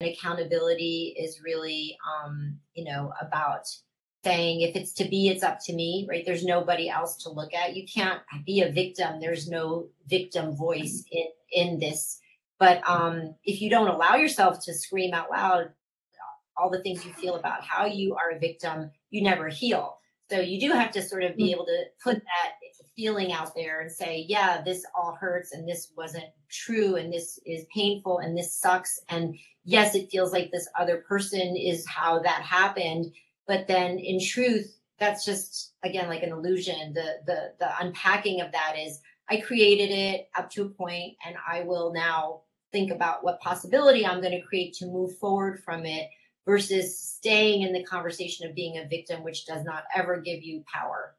accountability is really um, you know about saying if it's to be it's up to me right? There's nobody else to look at. You can't be a victim. There's no victim voice in in this. But um if you don't allow yourself to scream out loud all the things you feel about how you are a victim you never heal. So you do have to sort of be mm. able to put that feeling out there and say, yeah, this all hurts and this wasn't true and this is painful and this sucks. And yes, it feels like this other person is how that happened. But then in truth, that's just again like an illusion. The the the unpacking of that is I created it up to a point and I will now think about what possibility I'm going to create to move forward from it versus staying in the conversation of being a victim, which does not ever give you power.